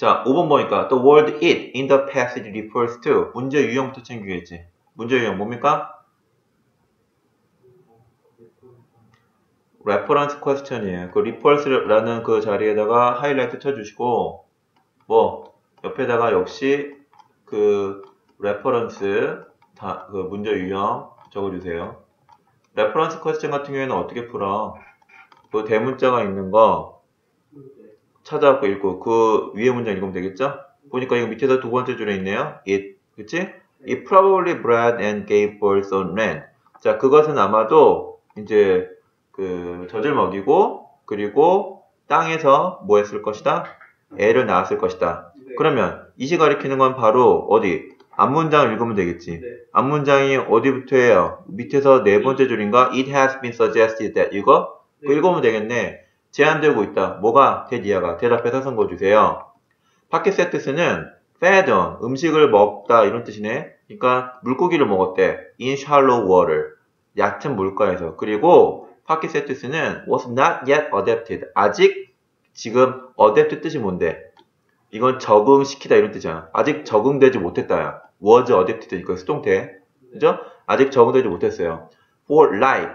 자, 5번 보니까 the word it in the passage refers to 문제 유형부터 챙기겠지. 문제 유형 뭡니까? reference question이에요. 그 reference라는 그 자리에다가 하이라이트 쳐주시고 뭐 옆에다가 역시 그 reference 다 그 문제 유형 적어주세요. reference question 같은 경우에는 어떻게 풀어? 그 대문자가 있는 거 찾아갖고 읽고 그 위에 문장 읽으면 되겠죠? 보니까 이거 밑에다 두 번째 줄에 있네요. It, 그치? It probably bred and gave birth on land. 자, 그것은 아마도 이제 그 젖을 먹이고 그리고 땅에서 뭐 했을 것이다? 애를 낳았을 것이다. 네. 그러면 이시 가리키는 건 바로 어디? 앞문장을 읽으면 되겠지. 네. 앞문장이 어디부터예요? 밑에서 네 번째 줄인가? It has been suggested that 이거? 그 네. 읽으면 되겠네. 제한되고 있다. 뭐가? 대디아가 대답해서 선거 주세요. 파키세트스는 fed on 음식을 먹다 이런 뜻이네. 그러니까 물고기를 먹었대. in shallow water 얕은 물가에서. 그리고 파키세트스는 was not yet adapted 아직 지금 adapt 뜻이 뭔데? 이건 적응시키다 이런 뜻이야. 아직 적응되지 못했다야. was adapted 이거 수동태. 그죠? 아직 적응되지 못했어요. for life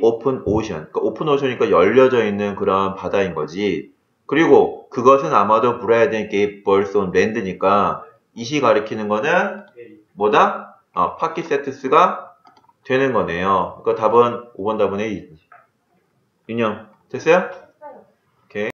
open ocean. 그러니까 open ocean이니까 열려져 있는 그런 바다인 거지. 그리고 그것은 아마도 birth on land니까 이시 가리키는 거는 네. 뭐다? 어, 파키세트스가 되는 거네요. 그러니까 답은 5번 답은 A. 윤영 됐어요?